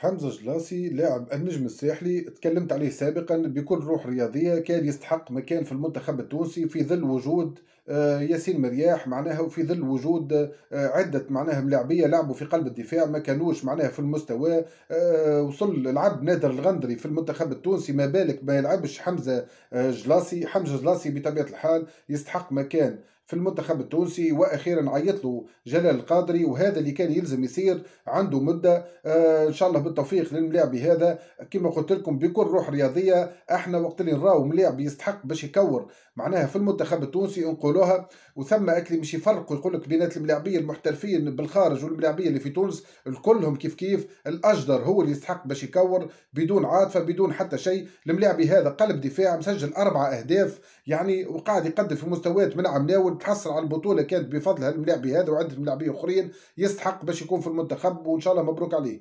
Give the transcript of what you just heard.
حمزة جلاسي لاعب النجم الساحلي تكلمت عليه سابقا بكل روح رياضية كان يستحق مكان في المنتخب التونسي في ظل وجود آه، ياسين مرياح معناها وفي ظل وجود آه، عدة معناها ملاعبية لعبوا في قلب الدفاع ما كانوش معناها في المستوى آه، وصل لعب نادر الغندري في المنتخب التونسي ما بالك ما يلعبش حمزة جلاسي. حمزة جلاسي بطبيعة الحال يستحق مكان في المنتخب التونسي وأخيرا عيط له جلال القادري وهذا اللي كان يلزم يصير عنده مدة. آه إن شاء الله بالتوفيق للملاعبي هذا. كما قلت لكم بكل روح رياضية إحنا وقت اللي نراو ملاعب يستحق باش يكور. معناها في المنتخب التونسي نقولوها وثم اكلي مش يفرقوا يقول لك بين الملاعبية المحترفين بالخارج والملاعبية اللي في تونس الكلهم كيف كيف. الأجدر هو اللي يستحق باش يكور بدون عاطفة بدون حتى شيء. الملاعبي هذا قلب دفاع مسجل أربع أهداف يعني وقاعد يقدم في مستويات من عمناول تحصل على البطولة كانت بفضل هالملاعبي هذا وعدة ملاعبين أخرين يستحق باش يكون في المنتخب وإن شاء الله مبروك عليه.